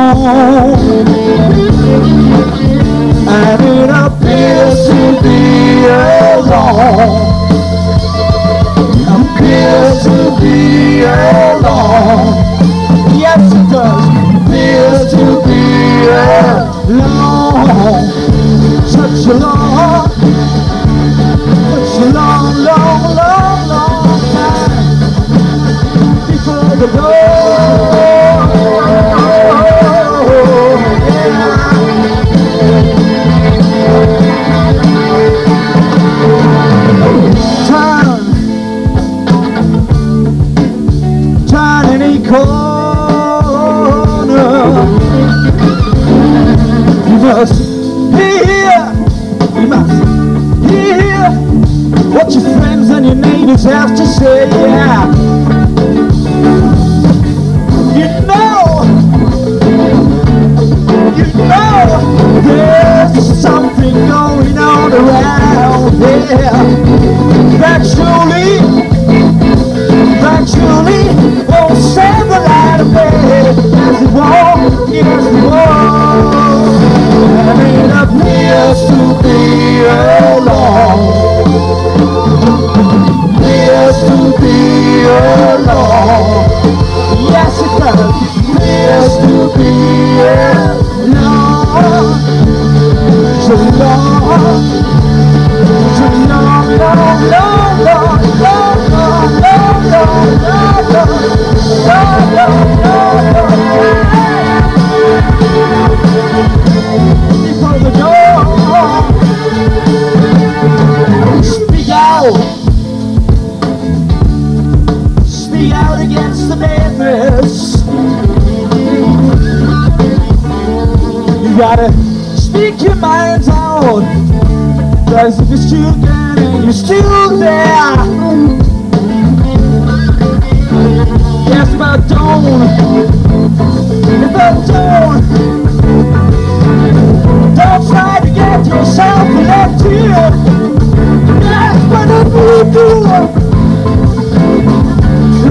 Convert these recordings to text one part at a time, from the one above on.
And it appears to be a long appears to be a long Yes, it does. Appears to be a long, such a long, such a long, long, long, long time before the door. Corner. You must hear, you must hear what your friends and your neighbors have to say. Yeah, you know, you know, there's something going on around here that surely alone. Yes it does. Appears to be alone. Gotta speak your mind out. Cause if you're still there and you're still there. Yes, but don't. But don't Don't try to get yourself elected Yes, whatever you do.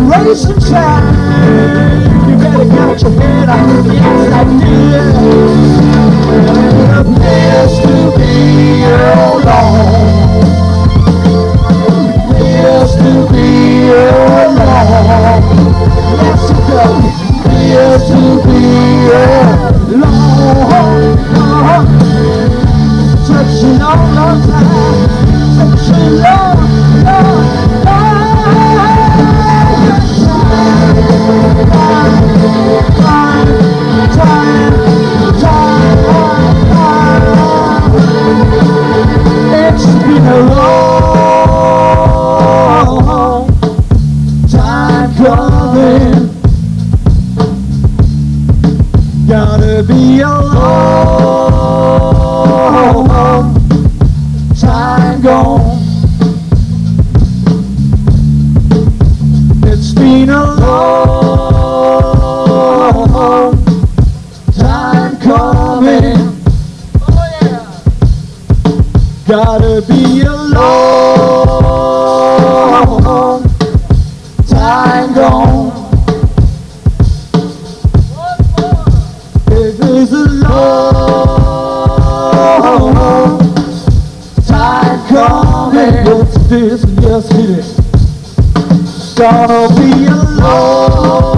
Raise some time You better get your head up. Yes, I did a to be. Be alone. time gone. It's been a long time coming. Oh yeah. Gotta be a Is a long time coming. Yes, it is. Yes, it is. Gonna be a long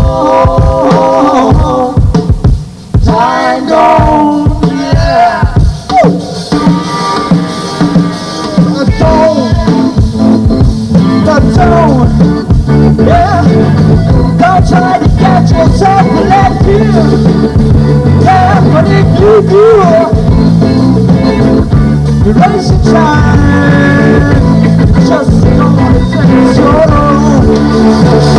relationship. Just to take my face,